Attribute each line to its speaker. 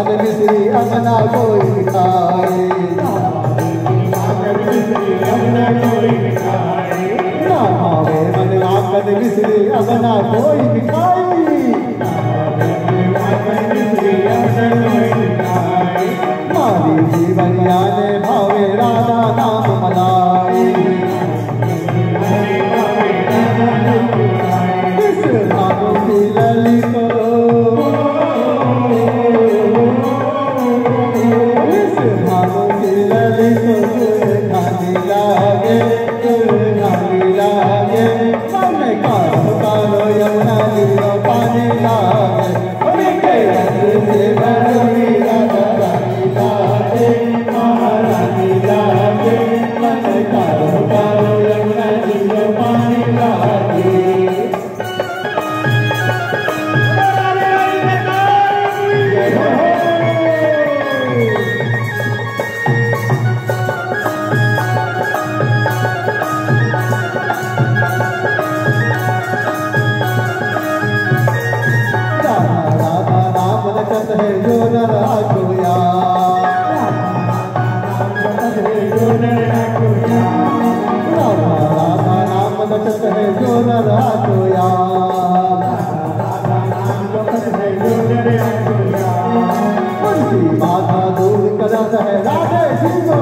Speaker 1: सागर मिश्री अमना कोई बिठाए ना भावे मन आंगन मिश्री अमना कोई बिठाए बाधा दूर करा है राधे जी को